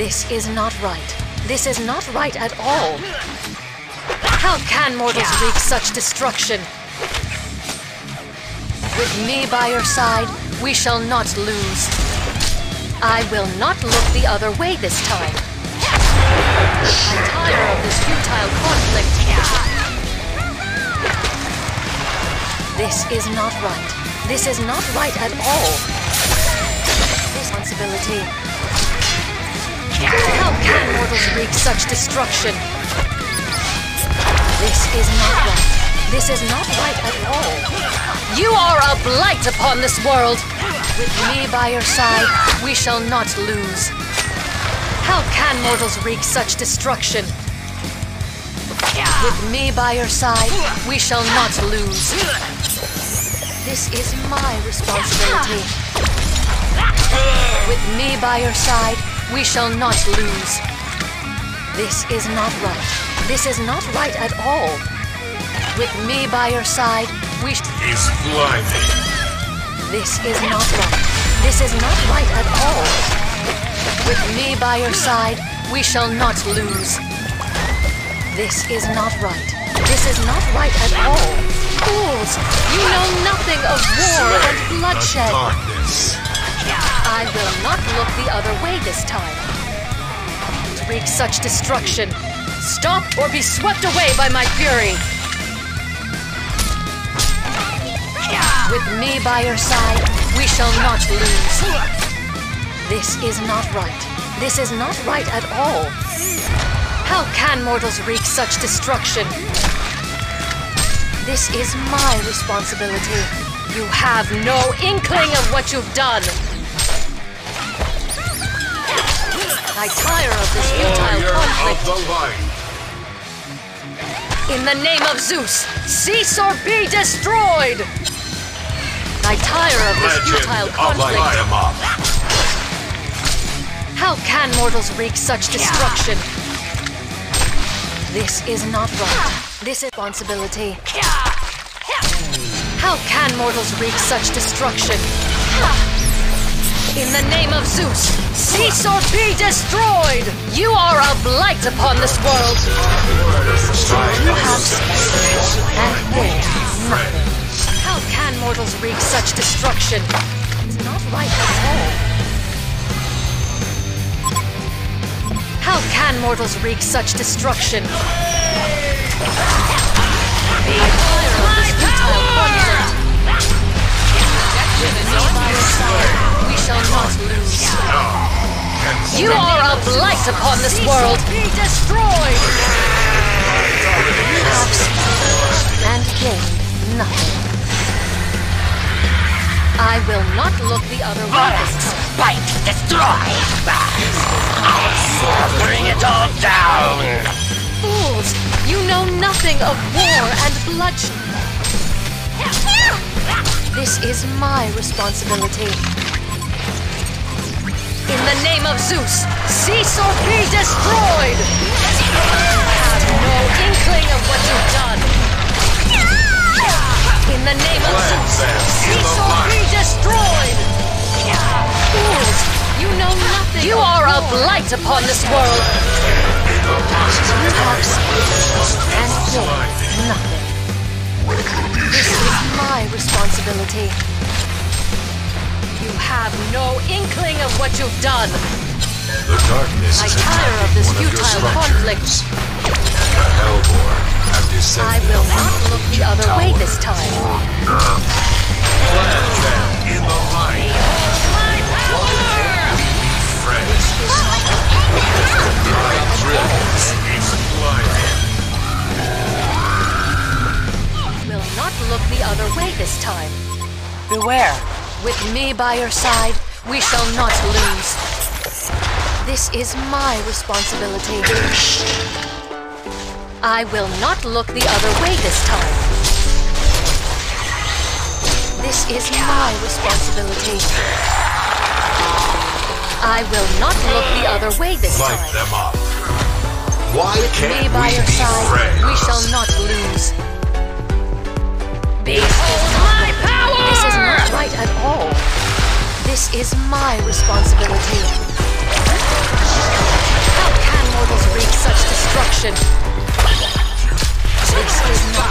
This is not right. This is not right at all. How can mortals wreak such destruction? With me by your side, we shall not lose. I will not look the other way this time. I tire of this futile conflict. This is not right. This is not right at all. Responsibility. How can mortals wreak such destruction? This is not right. This is not right at all. You are a blight upon this world. With me by your side, we shall not lose. How can mortals wreak such destruction? With me by your side, we shall not lose. This is my responsibility. With me by your side, we shall not lose. This is not right. This is not right at all. With me by your side, we Is blinded. This is not right. This is not right at all. With me by your side, we shall not lose. This is not right. This is not right at all. Fools, you know nothing of war and The bloodshed. I will not look the other way this time. To wreak such destruction. Stop or be swept away by my fury. With me by your side, we shall not lose. This is not right. This is not right at all. How can mortals wreak such destruction? This is my responsibility. You have no inkling of what you've done. I tire of this futile Warrior of conflict. the light. In the name of Zeus, cease or be destroyed! I tire of this Legend futile of conflict. Tiamat. How can mortals wreak such destruction? This is not right. This is responsibility. How can mortals wreak such destruction? In the name of Zeus, cease or be destroyed! You are a blight upon this world! You have and nothing. How can mortals wreak such destruction? It's not right at all. How can mortals wreak such destruction? I tire of we shall not lose. You are a blight upon this world. Be destroyed. You have spent and gained nothing. I will not look the other way this time. Bite, destroy! Bring it all down! Fools! You know nothing of war and bloodshed. This is my responsibility. In the name of Zeus, cease or be destroyed! Have no inkling of what you've done. In the name of Zeus, cease or be destroyed! Fools! You know nothing. You are a blight upon this world. Of what you've done. The darkness I is tire of attacking this one of your futile conflict. The Hellborn have I will not look the Legion other way this time. Plant them in the light. Friends, my brilliance is blinded. Will not look the other way this time. Beware! With me by your side, we shall not lose. This is my responsibility. I will not look the other way this time. This is my responsibility. I will not look the other way this Light time. Light them up. Why Me can't by we your be side, friends? we shall not lose. This is not right. This is not right at all. This is my responsibility. How can mortals wreak such destruction? This is not.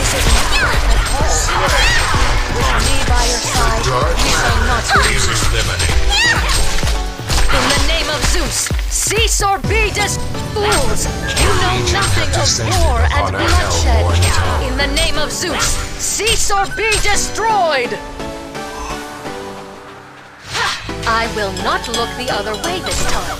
This is not at all. With me by your side, we shall not lose. In the name of Zeus, cease or be dis- fools! You know nothing of war and bloodshed. In the name of Zeus, cease or be destroyed! I will not look the other way this time.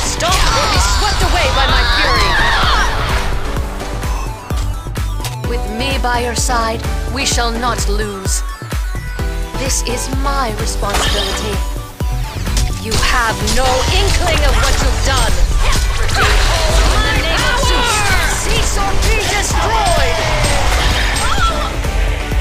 Stop or be swept away by my fury! With me by your side, we shall not lose. This is my responsibility. You have no inkling of what you've done. In the name of Zeus, be destroyed!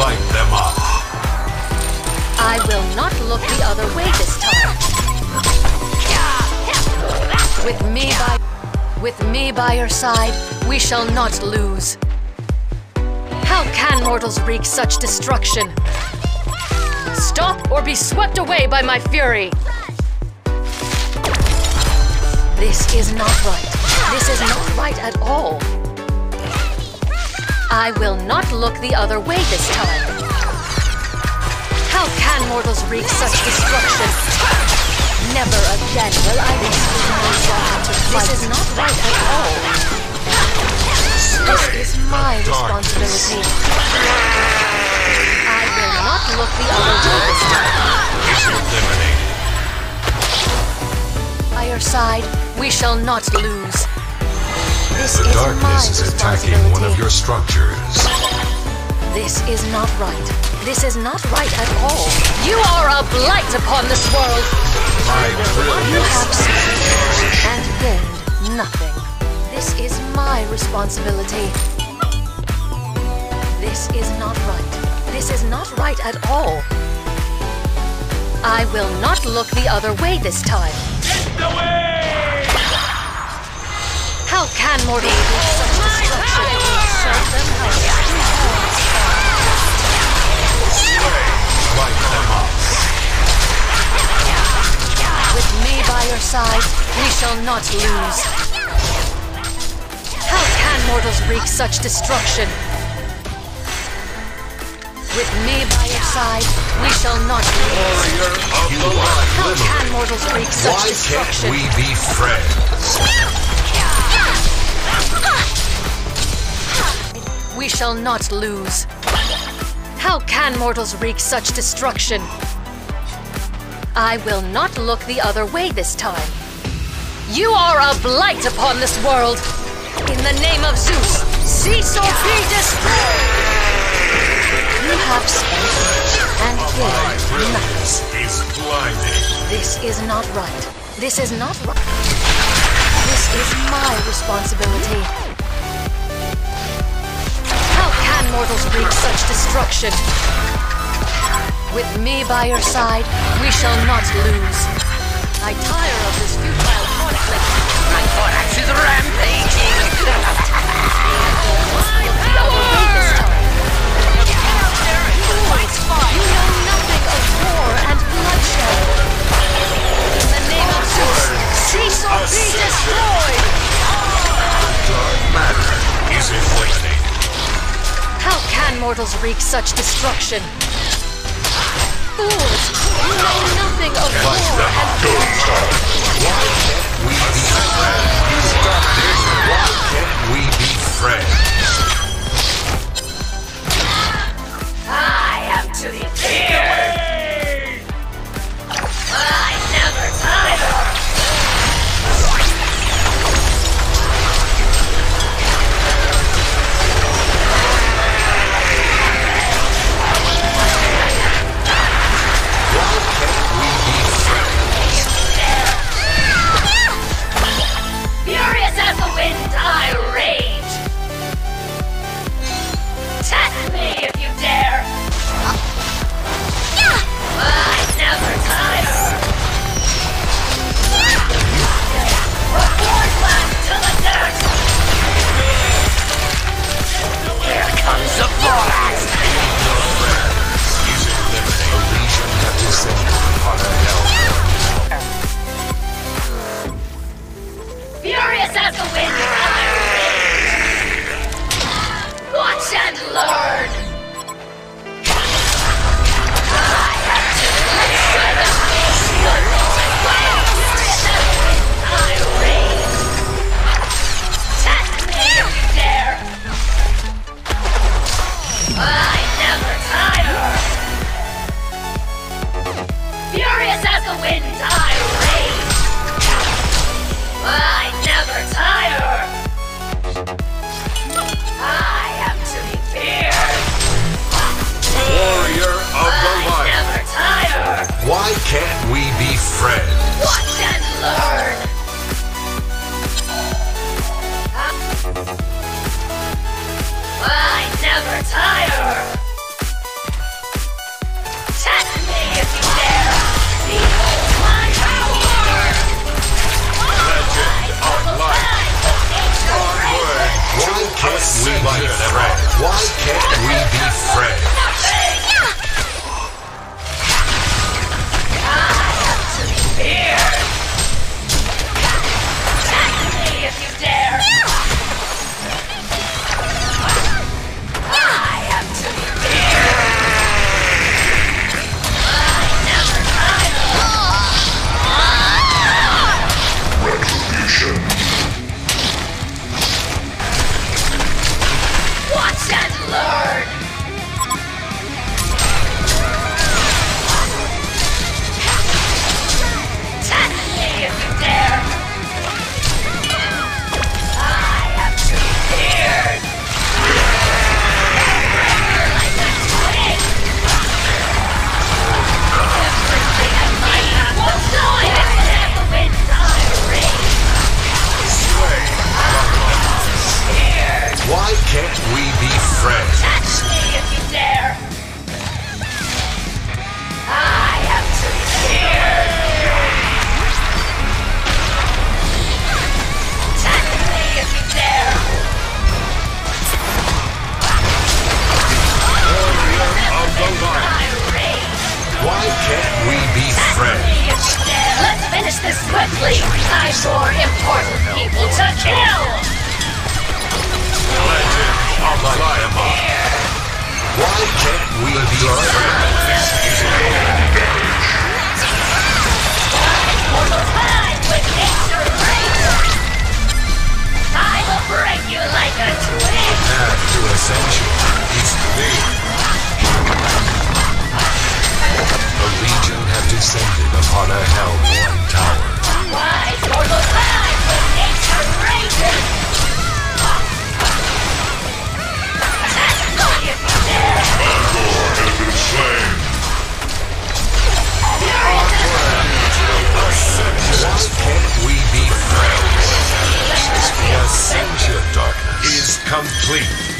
Light them up. Not look the other way this time. With me by with me by your side, we shall not lose. How can mortals wreak such destruction? Stop or be swept away by my fury. This is not right. This is not right at all. I will not look the other way this time. How can mortals wreak such destruction? Never again will I be This is not right at all. This is my responsibility. I will not look the other way this time. By your side, we shall not lose. This The is my darkness is attacking one of your structures. This is not right. This is not right at all. You are a blight upon this world. My You have succeeded and gained nothing. This is my responsibility. This is not right. This is not right at all. I will not look the other way this time. How can mortals do such destruction? Show them how light them up. With me by your side, we shall not lose. How can mortals wreak such destruction? With me by your side, we shall not lose. Warrior, You are How limited. can mortals wreak such Why can't we be friends? We shall not lose. How can mortals wreak such destruction? I will not look the other way this time. You are a blight upon this world. In the name of Zeus, cease or be destroyed. You have spoken and My gained nothing. brilliance is blinding. This is not right. This is not right. This is my responsibility. Mortals wreak such destruction? With me by your side, we shall not lose. I tire of this wreak such destruction? Fools, Why can't we be friends? Let's finish this quickly. I've more important people to kill. Legend of Lima. Why can't we be friends? Mortal time with Mr. Razor! I will break you like a twig! complete.